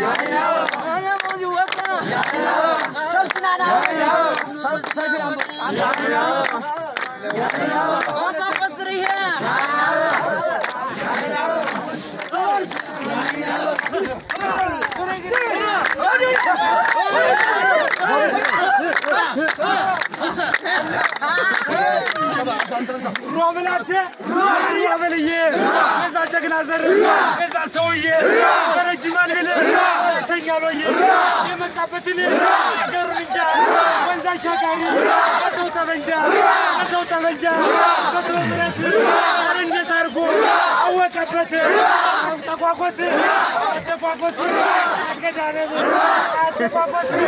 I know. वापस रही है Romilati, Romiliye, Mezar Çakın Hazır, Mezar Soğuye, Mezar Cümaneli, Tengaloye, प्रजापतीने गरुडींच्या पंजा शाकाहारी कसवता पंजा कसवता पंजा कसवता तारखो अव्वा कपचे आमचा पाकोचे आमच्या पाकोचे आमच्या जाण्याचे आमच्या पाकोचे